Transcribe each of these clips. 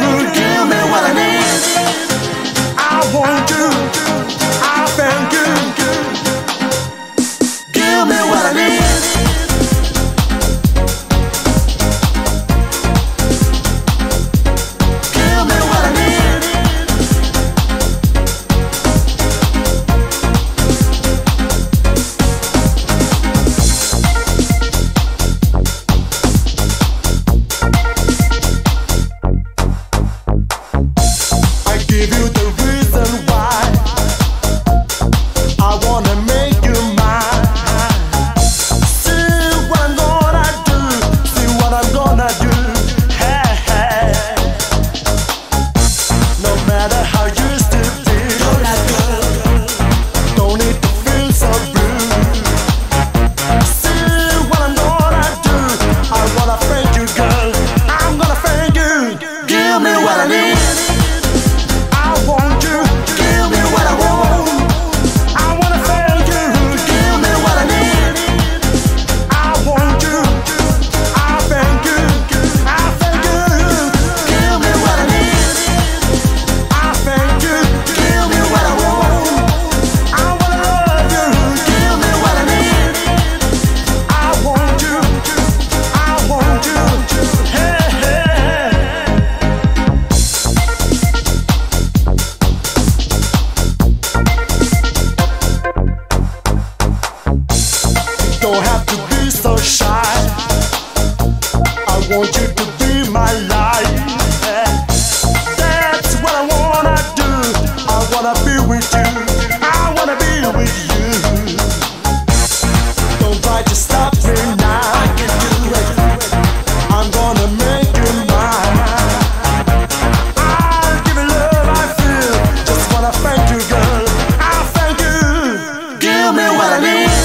who want you to be my life. That's what I wanna do. I wanna be with you. I wanna be with you. Don't try to stop me now. I can do it. I'm gonna make you mine. I'll give you love I feel. Just wanna thank you, girl. I thank you. Give me what I need.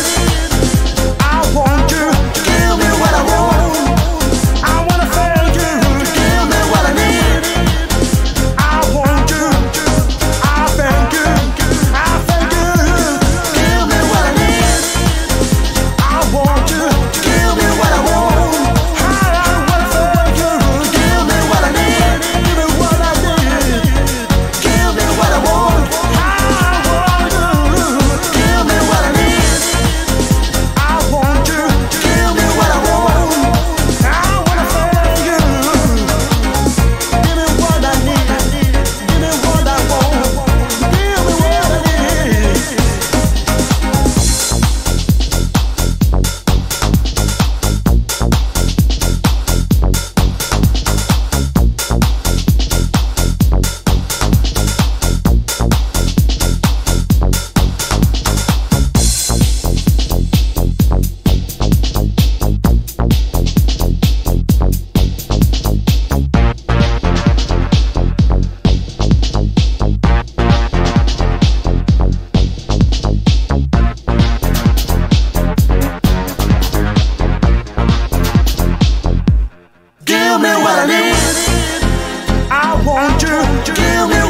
Kill me?